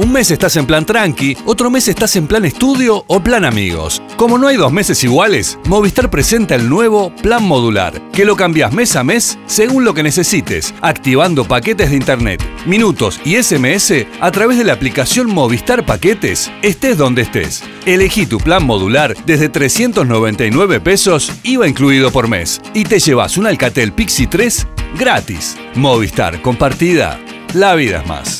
Un mes estás en plan tranqui, otro mes estás en plan estudio o plan amigos. Como no hay dos meses iguales, Movistar presenta el nuevo Plan Modular, que lo cambias mes a mes según lo que necesites, activando paquetes de internet, minutos y SMS a través de la aplicación Movistar Paquetes, estés donde estés. Elegí tu plan modular desde 399 pesos, IVA incluido por mes, y te llevas un Alcatel Pixie 3 gratis. Movistar, compartida, la vida es más.